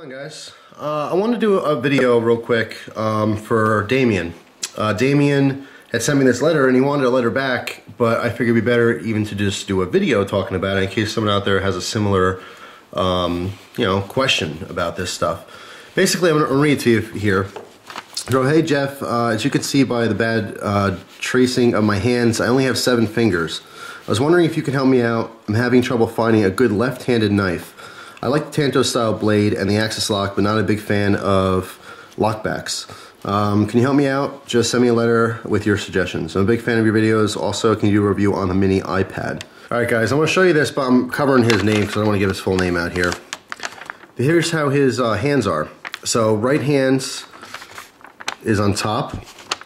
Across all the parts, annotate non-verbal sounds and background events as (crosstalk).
on guys? Uh, I want to do a video real quick um, for Damien. Uh, Damien had sent me this letter and he wanted a letter back, but I figured it'd be better even to just do a video talking about it in case someone out there has a similar, um, you know, question about this stuff. Basically, I'm going to read to you here. So, hey Jeff, uh, as you can see by the bad uh, tracing of my hands, I only have seven fingers. I was wondering if you could help me out. I'm having trouble finding a good left-handed knife. I like the Tanto style blade and the axis lock, but not a big fan of lockbacks. Um, can you help me out? Just send me a letter with your suggestions. I'm a big fan of your videos. Also, can you do a review on the mini iPad? All right, guys, I want to show you this, but I'm covering his name because I don't want to give his full name out here. Here's how his uh, hands are. So right hands is on top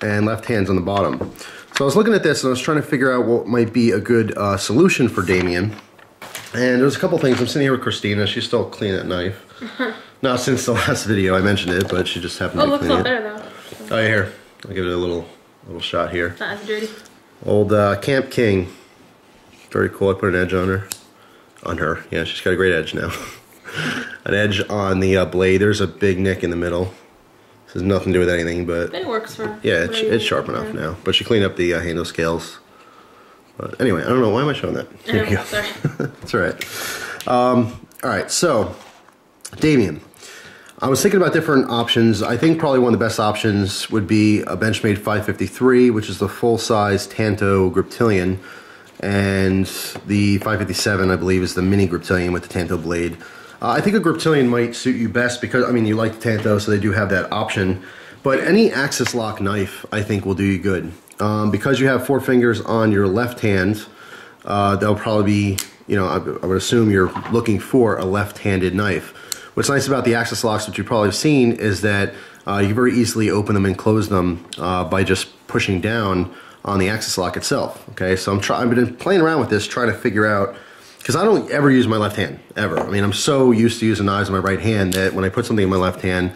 and left hand's on the bottom. So I was looking at this and I was trying to figure out what might be a good uh, solution for Damien. And there's a couple things. I'm sitting here with Christina. She's still cleaning that knife. (laughs) Not since the last video I mentioned it, but she just happened oh, to looks clean a it. better though. Oh, yeah, here. I'll give it a little little shot here. Not as dirty. Old uh, Camp King. Very cool. I put an edge on her. On her. Yeah, she's got a great edge now. (laughs) an edge on the uh, blade. There's a big nick in the middle. This has nothing to do with anything, but It works for. yeah, it's, it's sharp enough now. But she cleaned up the uh, handle scales. But anyway, I don't know. Why am I showing that? I Here you go. (laughs) sorry. That's all right. Um, all right, so Damien. I was thinking about different options. I think probably one of the best options would be a Benchmade 553, which is the full-size Tanto Griptilian, and the 557, I believe, is the mini Griptilian with the Tanto blade. Uh, I think a Griptilian might suit you best because, I mean, you like the Tanto, so they do have that option. But any axis lock knife, I think, will do you good. Um, because you have four fingers on your left hand, uh, they'll probably be, you know, I, I would assume you're looking for a left-handed knife. What's nice about the axis locks, which you probably have seen, is that uh, you can very easily open them and close them uh, by just pushing down on the axis lock itself. Okay, so I'm trying. I've been playing around with this, trying to figure out because I don't ever use my left hand ever. I mean, I'm so used to using knives in my right hand that when I put something in my left hand,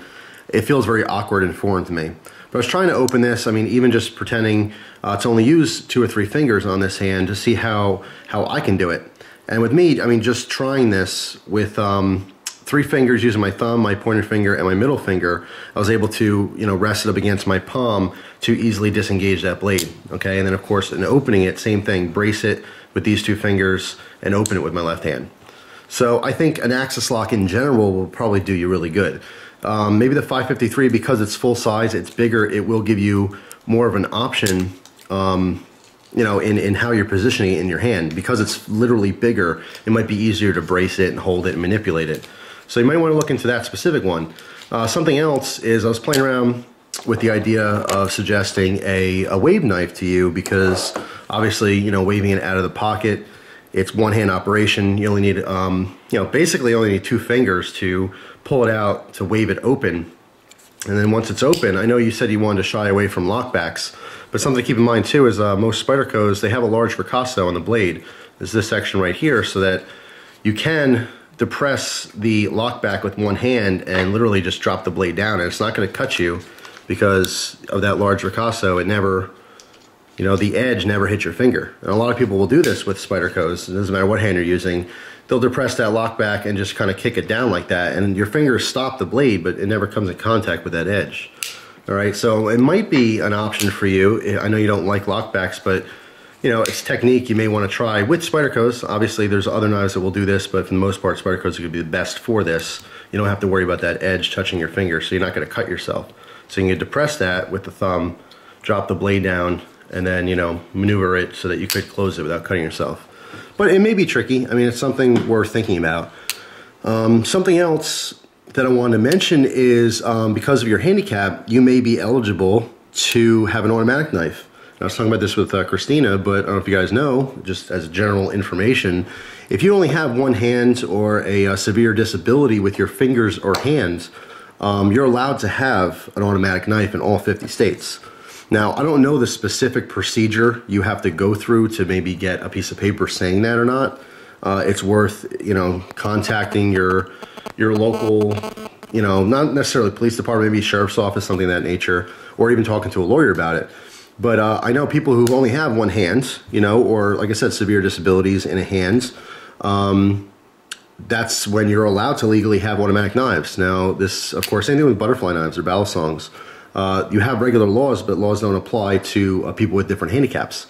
it feels very awkward and foreign to me. But I was trying to open this. I mean, even just pretending uh, to only use two or three fingers on this hand to see how how I can do it. And with me, I mean, just trying this with um, three fingers using my thumb, my pointer finger, and my middle finger, I was able to you know rest it up against my palm to easily disengage that blade. Okay, and then of course in opening it, same thing, brace it with these two fingers and open it with my left hand. So I think an axis lock in general will probably do you really good. Um, maybe the 553 because it's full size, it's bigger, it will give you more of an option. Um, you know, in, in how you're positioning it in your hand. Because it's literally bigger, it might be easier to brace it and hold it and manipulate it. So you might want to look into that specific one. Uh, something else is I was playing around with the idea of suggesting a, a wave knife to you because obviously, you know, waving it out of the pocket, it's one hand operation. You only need, um, you know, basically only need two fingers to pull it out to wave it open. And then once it's open, I know you said you wanted to shy away from lockbacks, but something to keep in mind too is uh, most Spydercos, they have a large ricasso on the blade. There's this section right here so that you can depress the lockback with one hand and literally just drop the blade down and it's not going to cut you because of that large ricasso. It never, you know, the edge never hits your finger. And a lot of people will do this with Spydercos. It doesn't matter what hand you're using. They'll depress that lockback and just kind of kick it down like that. And your fingers stop the blade, but it never comes in contact with that edge. All right, so it might be an option for you. I know you don't like lockbacks, but you know, it's technique you may want to try with Spydercos. Obviously, there's other knives that will do this, but for the most part, Spydercos are going to be the best for this. You don't have to worry about that edge touching your finger, so you're not going to cut yourself. So you can depress that with the thumb, drop the blade down, and then, you know, maneuver it so that you could close it without cutting yourself. But it may be tricky. I mean, it's something worth thinking about. Um, something else that I wanted to mention is um, because of your handicap, you may be eligible to have an automatic knife. I was talking about this with uh, Christina, but I don't know if you guys know, just as general information, if you only have one hand or a, a severe disability with your fingers or hands, um, you're allowed to have an automatic knife in all 50 states. Now, I don't know the specific procedure you have to go through to maybe get a piece of paper saying that or not. Uh, it's worth, you know, contacting your your local, you know, not necessarily police department, maybe sheriff's office, something of that nature, or even talking to a lawyer about it. But uh, I know people who only have one hand, you know, or like I said, severe disabilities in a hand. Um, that's when you're allowed to legally have automatic knives. Now, this, of course, anything with butterfly knives or balisongs, uh, you have regular laws, but laws don't apply to uh, people with different handicaps.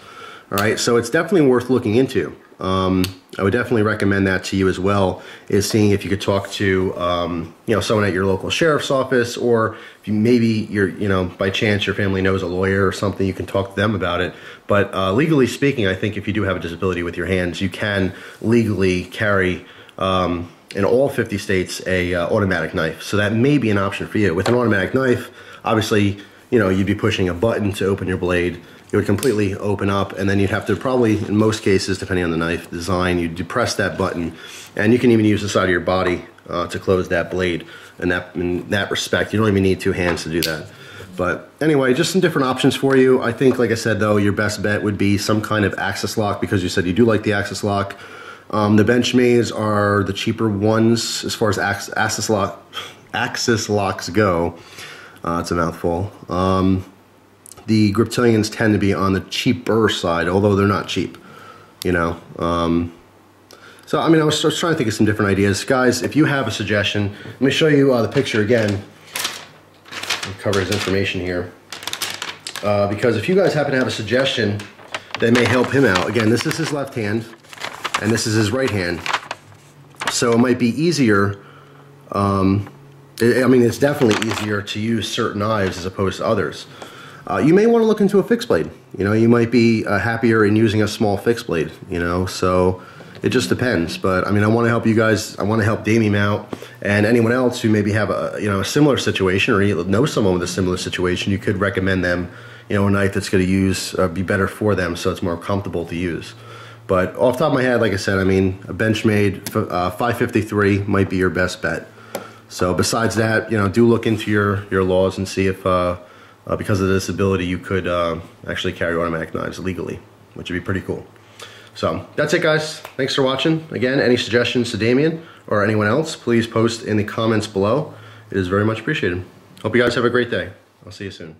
All right, so it's definitely worth looking into. Um, I would definitely recommend that to you as well. Is seeing if you could talk to um, you know someone at your local sheriff's office, or if you maybe you're you know by chance your family knows a lawyer or something, you can talk to them about it. But uh, legally speaking, I think if you do have a disability with your hands, you can legally carry. Um, in all 50 states, a uh, automatic knife. So that may be an option for you. With an automatic knife, obviously, you know, you'd be pushing a button to open your blade. It would completely open up and then you'd have to probably in most cases depending on the knife design you'd depress that button and you can even use the side of your body uh, to close that blade in that in that respect. You don't even need two hands to do that. But anyway just some different options for you. I think like I said though your best bet would be some kind of axis lock because you said you do like the axis lock um, the Benchmades are the cheaper ones as far as axis lock axis locks go uh, it's a mouthful um, the Griptilians tend to be on the cheaper side, although they're not cheap, you know. Um, so, I mean, I was, I was, trying to think of some different ideas. Guys, if you have a suggestion, let me show you uh, the picture again. Cover his information here. Uh, because if you guys happen to have a suggestion that may help him out, again, this is his left hand, and this is his right hand. So it might be easier, um, I mean, it's definitely easier to use certain knives as opposed to others. Uh, you may want to look into a fixed blade. You know, you might be uh, happier in using a small fixed blade, you know, so it just depends. But I mean, I want to help you guys. I want to help Damien out and anyone else who maybe have a, you know, a similar situation or you know someone with a similar situation. You could recommend them, you know, a knife that's going to use, uh, be better for them so it's more comfortable to use. But off top of my head, like I said, I mean, a Benchmade uh, 553 might be your best bet. So besides that, you know, do look into your, your laws and see if, uh, uh, because of the disability, you could uh, actually carry automatic knives legally, which would be pretty cool. So that's it, guys. Thanks for watching. Again, any suggestions to Damien or anyone else, please post in the comments below. It is very much appreciated. Hope you guys have a great day. I'll see you soon.